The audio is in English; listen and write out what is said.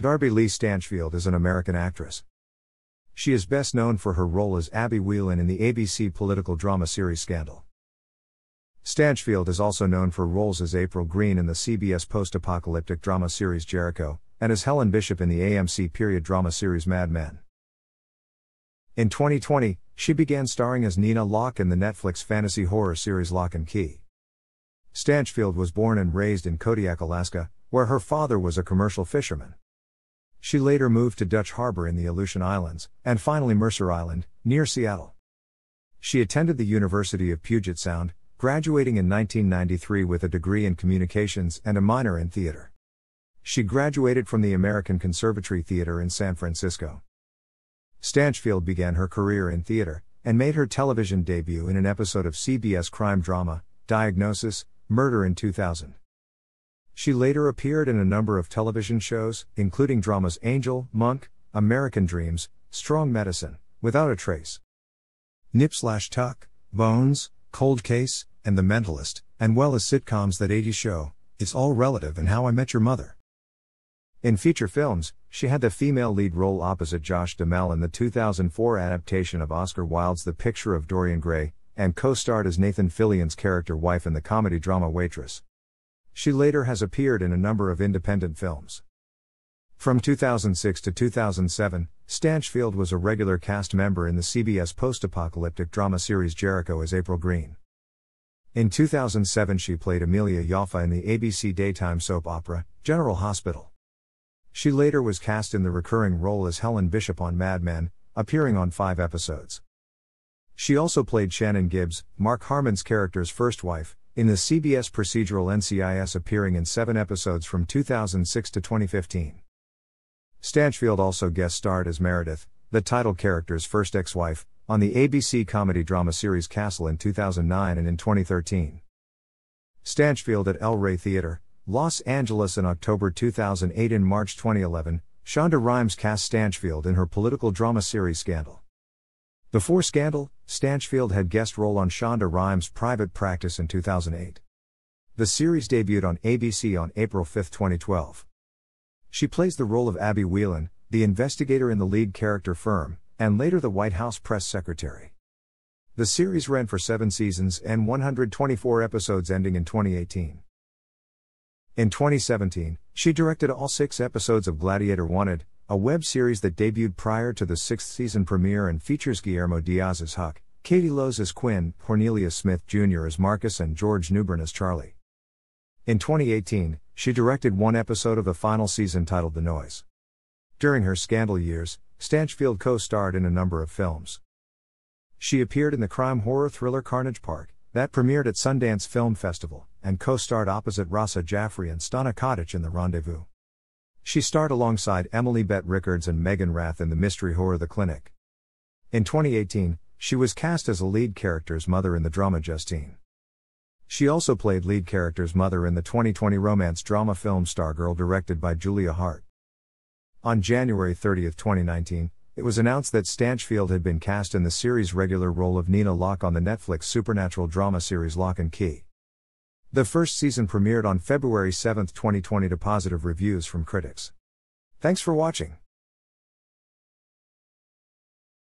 Darby Leigh Stanchfield is an American actress. She is best known for her role as Abby Whelan in the ABC political drama series Scandal. Stanchfield is also known for roles as April Green in the CBS post apocalyptic drama series Jericho, and as Helen Bishop in the AMC period drama series Mad Men. In 2020, she began starring as Nina Locke in the Netflix fantasy horror series Locke & Key. Stanchfield was born and raised in Kodiak, Alaska, where her father was a commercial fisherman. She later moved to Dutch Harbor in the Aleutian Islands, and finally Mercer Island, near Seattle. She attended the University of Puget Sound, graduating in 1993 with a degree in communications and a minor in theater. She graduated from the American Conservatory Theater in San Francisco. Stanchfield began her career in theater and made her television debut in an episode of CBS crime drama, Diagnosis Murder in 2000. She later appeared in a number of television shows, including dramas Angel, Monk, American Dreams, Strong Medicine, Without a Trace, Nip Slash Tuck, Bones, Cold Case, and The Mentalist, and well as sitcoms That 80s Show, It's All Relative and How I Met Your Mother. In feature films, she had the female lead role opposite Josh Duhamel in the 2004 adaptation of Oscar Wilde's The Picture of Dorian Gray, and co starred as Nathan Fillion's character wife in the comedy drama Waitress. She later has appeared in a number of independent films. From 2006 to 2007, Stanchfield was a regular cast member in the CBS post apocalyptic drama series Jericho as April Green. In 2007, she played Amelia Joffe in the ABC daytime soap opera, General Hospital. She later was cast in the recurring role as Helen Bishop on Mad Men, appearing on five episodes. She also played Shannon Gibbs, Mark Harmon's character's first wife, in the CBS procedural NCIS appearing in seven episodes from 2006 to 2015. Stanchfield also guest starred as Meredith, the title character's first ex wife, on the ABC comedy drama series Castle in 2009 and in 2013. Stanchfield at El Rey Theater, Los Angeles in October 2008 and March 2011, Shonda Rhimes cast Stanchfield in her political drama series Scandal. Before Scandal, Stanchfield had guest role on Shonda Rhimes' Private Practice in 2008. The series debuted on ABC on April 5, 2012. She plays the role of Abby Whelan, the investigator in the lead character firm, and later the White House press secretary. The series ran for seven seasons and 124 episodes ending in 2018. In 2017, she directed all six episodes of Gladiator Wanted, a web series that debuted prior to the sixth season premiere and features Guillermo Diaz as Huck, Katie Lowes as Quinn, Cornelius Smith Jr. as Marcus, and George Newbern as Charlie. In 2018, she directed one episode of the final season titled The Noise. During her scandal years, Stanchfield co starred in a number of films. She appeared in the crime horror thriller Carnage Park, that premiered at Sundance Film Festival, and co starred opposite Raza Jaffrey and Stana Katic in The Rendezvous. She starred alongside Emily Bett Rickards and Meghan Rath in the mystery horror The Clinic. In 2018, she was cast as a lead character's mother in the drama Justine. She also played lead character's mother in the 2020 romance drama film Stargirl directed by Julia Hart. On January 30, 2019, it was announced that Stanchfield had been cast in the series' regular role of Nina Locke on the Netflix supernatural drama series Locke & Key. The first season premiered on February 7, 2020 to positive reviews from critics. Thanks for watching.